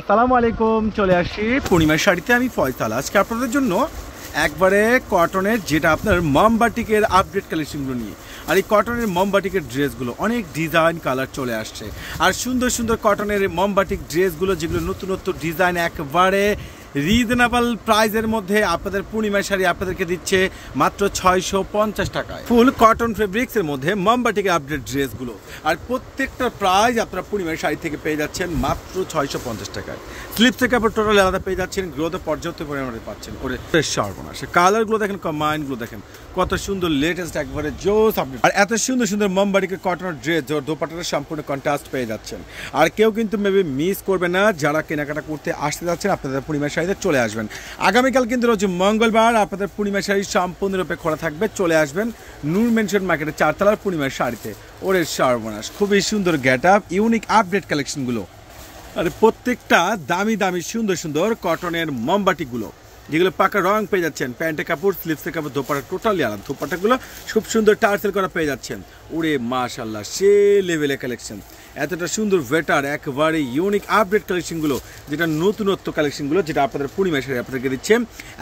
আসসালামু আলাইকুম, চলে আসি পূর্ণিমার শাড়িতে, আমি ফয়সাল। আজকে আপনাদের জন্য একবারে কটনের যেটা আপনার মমবাটিকের আপডেট কালেকশনগুলো নিয়ে। আর এই কটনের মমবাটিকের ড্রেসগুলো অনেক ডিজাইন কালার চলে আসছে। আর সুন্দর সুন্দর কটনের মমবাটিক ড্রেসগুলো যেগুলো নতুন নতুন ডিজাইন একবারে রিজনেবল প্রাইজের মধ্যে আপনাদের পূর্ণিমা শাড়ি আপনাদেরকে দিচ্ছে মাত্র ছয়শো পঞ্চাশ টাকায়। ফুল কটন ফেব্রিক্সের মধ্যে মমবাটিকের আপডেট ড্রেসগুলো। আর প্রত্যেকটা প্রাইজ আপনারা পূর্ণিমার শাড়ি থেকে পেয়ে যাচ্ছেন মাত্র ছয়শো পঞ্চাশ টাকায়। স্লিপ থেকে আপনার টোটাল আলাদা পেয়ে যাচ্ছেন গ্রোতে পর্যাপ্ত পরিমাণে পাচ্ছেন ওরে ফ্রেশ সর্বনাশ। কালারগুলো দেখেন কম্বাইনগুলো দেখেন, কত সুন্দর লেটেস্ট একবারে জোস আপডেট আর এত সুন্দর সুন্দর মমবাটিকের কটনের ড্রেস ওর দোপাটার সম্পূর্ণ কন্ট্রাস্ট পেয়ে যাচ্ছেন। আর কেউ কিন্তু মেবি মিস করবে না, যারা কেনাকাটা করতে আসতে যাচ্ছেন, আপনাদের পূর্ণিমা শাড়িতে চলে আসবেন। আগামীকাল কিন্তু রয়েছে মঙ্গলবার আপনাদের পূর্ণিমা শাড়ি সম্পূর্ণরূপে খোলা থাকবে, চলে আসবেন নূর মেনশন মার্কেটের চারতলার পূর্ণিমার শাড়িতে। ওরের সর্বনাশ, খুবই সুন্দর গেট আপ ইউনিক আপডেট কালেকশনগুলো। আর প্রত্যেকটা দামি দামি সুন্দর সুন্দর কটনের মোমবাটিগুলো যেগুলো পাকা রং পেয়ে যাচ্ছেন। প্যান্টের কাপড়, স্লিপসের কাপড়, ধোপাটা টোটালি আলাদা। ধোপাটাগুলো খুব সুন্দর টার্সেল করা পেয়ে যাচ্ছেন। ওরে মাশাল্লাহ সে লেভেলের কালেকশন এতটা সুন্দর ভেটার একবারে ইউনিক আপডেট কালেকশনগুলো যেটা নতুনত্ব কালেকশনগুলো যেটা আপনাদের পূর্ণিমা সাথে আপনাদেরকে দিচ্ছে।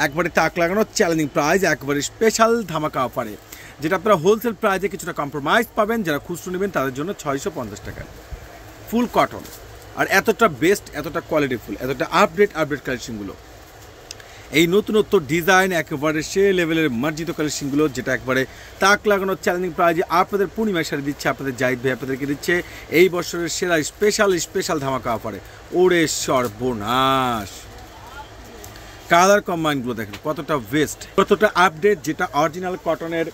একবারে তাক লাগানো চ্যালেঞ্জিং প্রাইস একবারে স্পেশাল ধামাকা অফারে যেটা আপনারা হোলসেল প্রাইজে কিছুটা কম্প্রোমাইজ পাবেন, যারা খুচরো নেবেন তাদের জন্য ছয়শো পঞ্চাশ টাকা। ফুল কটন আর এতটা বেস্ট এতটা কোয়ালিটিফুল এতটা আপডেট আপডেট কালেকশনগুলো এই নতুনত্ব ডিজাইন একেবারে সে লেভেলের মার্জিত কালেকশনগুলো যেটা একবারে তাক লাগানোর চ্যালেঞ্জিং প্রাইজে আপনাদের পূর্ণিমা শাড়ি দিচ্ছে, আপনাদের জাহিদ ভাই আপনাদেরকে দিচ্ছে। এই বছরের সেরা স্পেশাল স্পেশাল ধামাকা অফারে ওরে সর্বনাশ। কালার কম্বাইনগুলো দেখেন, কতটা ওয়েস্ট কতটা আপডেট যেটা অরিজিনাল কটনের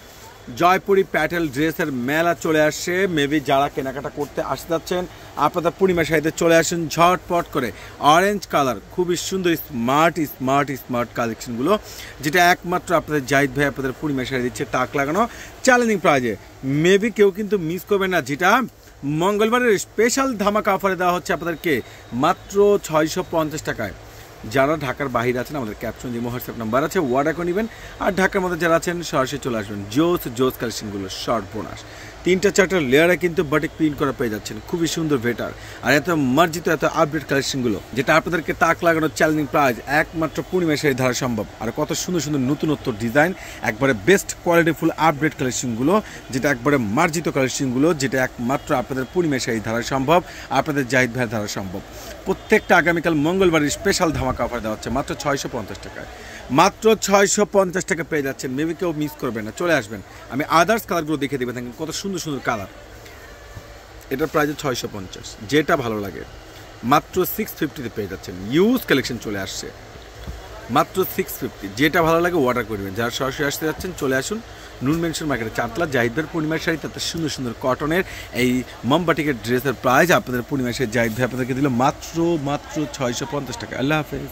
জয়পুরি প্যাটেল ড্রেসের মেলা চলে আসছে মেবি যারা কেনাকাটা করতে আসতে যাচ্ছেন, আপনাদের পূর্ণিমা শাড়িতে চলে আসেন ঝটপট করে। অরেঞ্জ কালার খুবই সুন্দর স্মার্ট স্মার্ট স্মার্ট কালেকশনগুলো যেটা একমাত্র আপনাদের জাহিদ ভাই আপনাদের পূর্ণিমা শাড়ি দিচ্ছে তাক লাগানো। চ্যালেঞ্জিং প্রাইজে মেবি কেউ কিন্তু মিস করবে না, যেটা মঙ্গলবারের স্পেশাল ধামাকা অফারে দেওয়া হচ্ছে আপনাদেরকে, মাত্র ছয়শো পঞ্চাশ টাকায়। যারা ঢাকার বাহিরে আছেন, আমাদের ক্যাপশন যে হোয়াটসঅ্যাপ নাম্বার আছে ওয়ার্ডা নেবেন। আর ঢাকার মধ্যে যারা আছেন, সরাসরি চলে আসবেন। জোস জোস কালেকশনগুলো শর্ট বোনাস তিনটা, চারটা লেয়ারে কিন্তু বাটিক প্রিন্ট করা পেয়ে যাচ্ছেন। খুবই সুন্দর ভেটার। আর এত মার্জিত, এত আপডেট কালেকশনগুলো যেটা আপনাদেরকে তাক লাগানো চ্যালেঞ্জিং প্রাইজ একমাত্র পূর্ণিমা সেই ধারা সম্ভব। আর কত সুন্দর সুন্দর নতুনত্ব ডিজাইন একবারে বেস্ট কোয়ালিটিফুল আপডেট কালেকশনগুলো যেটা একবারে মার্জিত কালেকশনগুলো যেটা একমাত্র আপনাদের পূর্ণিমা সেই ধারা সম্ভব, আপনাদের জাহিদ ভাইয়ের ধারা সম্ভব। প্রত্যেকটা আগামীকাল মঙ্গলবারের স্পেশাল ধামাকা অফার দেওয়া হচ্ছে, মাত্র ছয়শো পঞ্চাশ টাকায়। মাত্র ছয়শো পঞ্চাশ টাকা পেয়ে যাচ্ছেন। মেবি কেউ মিস করবেন না, চলে আসবেন। আমি আদার্স কালারগুলো দেখে দেবেন কত সুন্দর সুন্দর সুন্দর কালার। এটার প্রাইস ছয়শো পঞ্চাশ। যেটা ভালো লাগে। মাত্র সিক্স ফিফটিতে পেয়ে যাচ্ছেন। ইউজ কালেকশন চলে আসছে। মাত্র সিক্স ফিফটি যেটা ভালো লাগে অর্ডার করবেন। যারা সরাসরি আসতে যাচ্ছেন, চলে আসুন। নুন মেনশন মার্কেটে চাঁতলা জাহিদভার পূর্ণিমার শাড়ি, তাতে সুন্দর সুন্দর কটনের এই মমবাটিকের ড্রেসের প্রাইস আপনাদের পূর্ণিমার শাড়ি জাহিদ ভাই আপনাদেরকে দিল মাত্র মাত্র ছয়শো পঞ্চাশ টাকা। আল্লাহ হাফেজ।